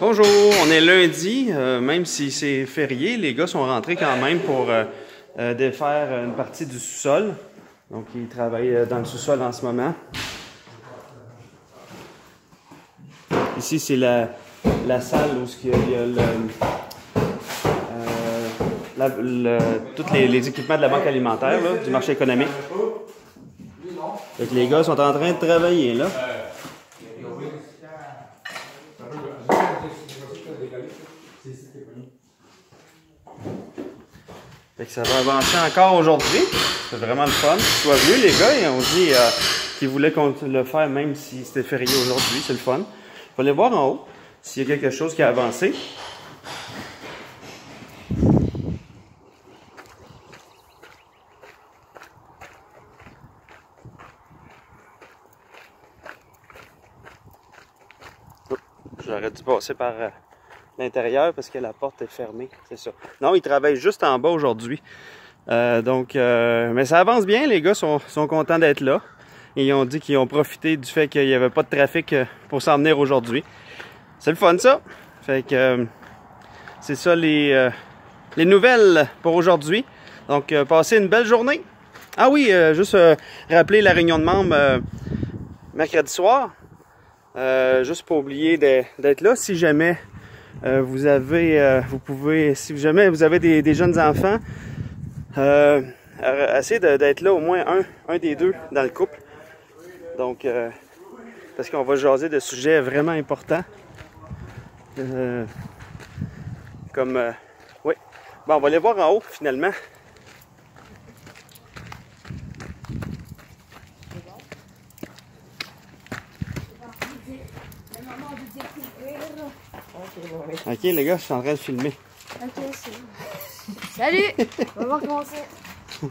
Bonjour, on est lundi, euh, même si c'est férié, les gars sont rentrés quand même pour euh, euh, défaire une partie du sous-sol. Donc ils travaillent dans le sous-sol en ce moment. Ici c'est la, salle où il y a, tous les, équipements de la banque alimentaire, du marché économique. Que les gars sont en train de travailler là. Fait que ça va avancer encore aujourd'hui. C'est vraiment le fun. Ils soient venus, les gars, et on dit euh, qu'ils voulaient qu'on le faire même si c'était férié aujourd'hui. C'est le fun. Va aller voir en haut s'il y a quelque chose qui a avancé. Oh, J'aurais dû passer par euh, l'intérieur parce que la porte est fermée, c'est ça. Non, ils travaillent juste en bas aujourd'hui. Euh, donc, euh, mais ça avance bien, les gars sont, sont contents d'être là. Ils ont dit qu'ils ont profité du fait qu'il n'y avait pas de trafic euh, pour s'en venir aujourd'hui. C'est le fun, ça. Fait que euh, c'est ça les, les nouvelles pour aujourd'hui. Donc, passez une belle journée. Ah oui, juste rappeler la réunion de membres mercredi soir. Juste pas oublier d'être là. Si jamais euh, vous avez, euh, vous pouvez, si jamais vous avez des, jeunes enfants, euh, essayez d'être là au moins un, un des deux dans le couple. Donc, parce qu'on va jaser de sujets vraiment importants. Comme, oui. Bon, on va aller voir en haut finalement. Ok, les gars, je suis en train de filmer. Ok, c'est Salut On va voir comment c'est.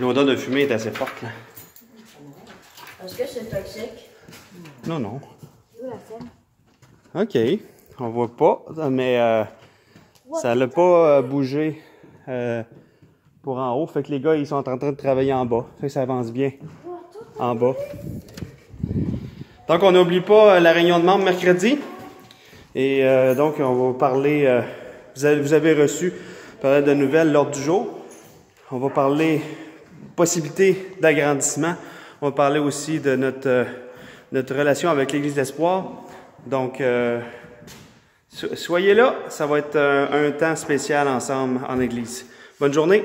L'odeur de fumée est assez forte là. Est-ce que c'est toxique? Non, non. Où la scène? OK. On voit pas, mais euh, ça l'a pas euh, bougé euh, pour en haut. Fait que les gars, ils sont en train de travailler en bas. Fait que ça avance bien en bas. Donc, on n'oublie pas la réunion de membres mercredi. Et euh, donc, on va parler... vous, avez, vous avez reçu de nouvelles lors du jour. On va parler possibilité d'agrandissement. On va parler aussi de notre, euh, notre relation avec l'Église d'Espoir. Donc, euh, soyez là. Ça va être un, un temps spécial ensemble en Église. Bonne journée.